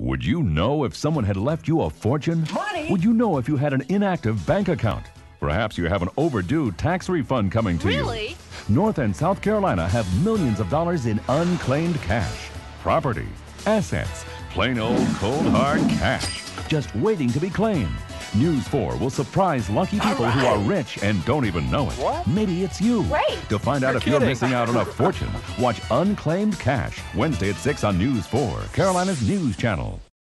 Would you know if someone had left you a fortune? Money? Would you know if you had an inactive bank account? Perhaps you have an overdue tax refund coming to Really? you. North and South Carolina have millions of dollars in unclaimed cash, property, assets, plain old cold hard cash, just waiting to be claimed. News 4 will surprise lucky people who are rich and don't even know it. What? Maybe it's you. Great. To find out You're if you're missing out on a fortune, watch Unclaimed Cash Wednesday at 6 on News 4, Carolina's news channel.